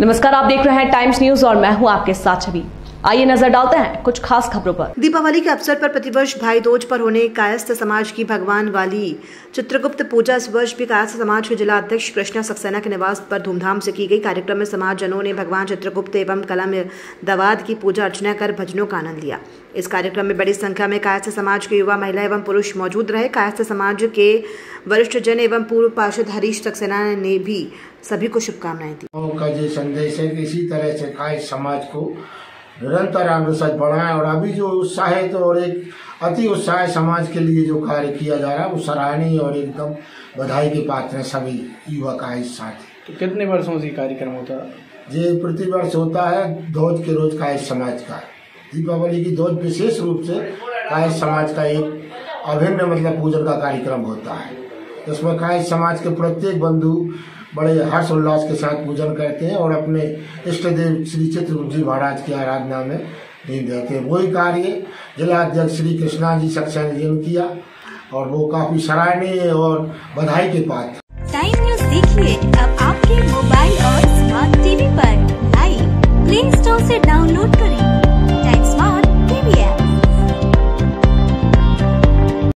नमस्कार आप देख रहे हैं टाइम्स न्यूज़ और मैं हूँ आपके साथ छवि। आइए नज़र डालते हैं कुछ खास खबरों पर। दीपावली के अवसर पर प्रतिवर्ष भाई दोज पर होने कायस्थ समाज की भगवान वाली। चित्रगुप्त पूजा इस वर्ष भी कायस्थ समाज के जिला अध्यक्ष कृष्णा सक्सेना के निवास पर धूमधाम से की गई। कार्यक्रम में समाज जनों ने भगवान चित्रगुप्त एवं कलम दवाद की पूजा अर्चना कर भजनों का आनंद लिया। इस कार्यक्रम में बड़ी संख्या में कायस्थ समाज के युवा महिला एवं पुरुष मौजूद रहे। कायस्थ समाज के वरिष्ठ जन एवं पूर्व पार्षद हरीश सक्सेना ने भी सभी को शुभकामनाएँ दी। का जो संदेश है इसी तरह से कायस्थ समाज को निरंतर अग्रसर बढ़ाएँ और अभी जो उत्साह है तो और एक अति उत्साह समाज के लिए जो कार्य किया जा रहा है वो सराहनीय और एकदम बधाई के पात्र है सभी युवा का इस साथ। तो कितने वर्षों से कार्यक्रम होता है? ये प्रति वर्ष होता है ध्वज के रोज का समाज का। दीपावली की ध्वज विशेष रूप से काय समाज का एक अभिन्न मतलब पूजन का कार्यक्रम होता है। इसमें काय समाज के प्रत्येक बंधु बड़े हर्ष उल्लास के साथ पूजन करते हैं और अपने इष्ट देव श्री चित्रगुप्त जी महाराज की आराधना में लीन रहते हैं। वही कार्य जिला अध्यक्ष श्री कृष्णा जी सक्सेना जी ने किया और वो काफ़ी सराहनीय और बधाई के पात्र टाइम न्यूज़ देखिए अब आपके मोबाइल और स्मार्ट टीवी पर। लाइव प्ले स्टोर से डाउनलोड करें।